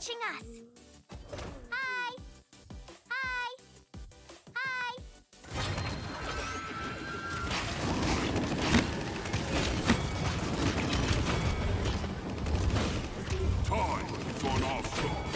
watching us. Hi! Hi! Hi! Time for an offshore.